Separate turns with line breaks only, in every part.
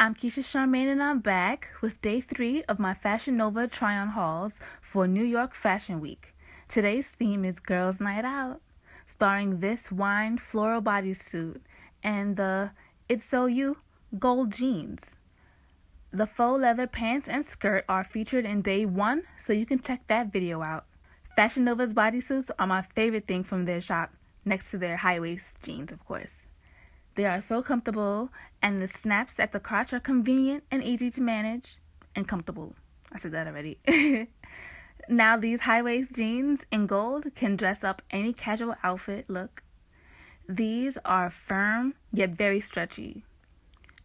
I'm Keisha Charmaine and I'm back with day three of my Fashion Nova try on hauls for New York Fashion Week. Today's theme is Girls Night Out, starring this wine floral bodysuit and the It's So You gold jeans. The faux leather pants and skirt are featured in day one, so you can check that video out. Fashion Nova's bodysuits are my favorite thing from their shop, next to their high waist jeans, of course. They are so comfortable, and the snaps at the crotch are convenient and easy to manage and comfortable. I said that already. now, these high waist jeans in gold can dress up any casual outfit look. These are firm yet very stretchy,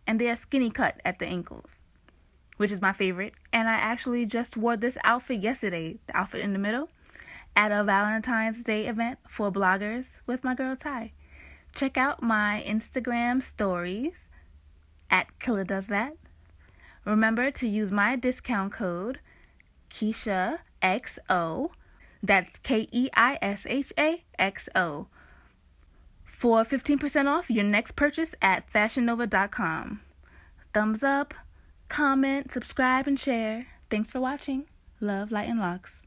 and they are skinny cut at the ankles, which is my favorite. And I actually just wore this outfit yesterday, the outfit in the middle, at a Valentine's Day event for bloggers with my girl Ty check out my Instagram stories at Killa Does That. Remember to use my discount code Keisha XO. That's K E I S H A X O for 15% off your next purchase at fashionnova.com. Thumbs up, comment, subscribe, and share. Thanks for watching. Love, light, and locs.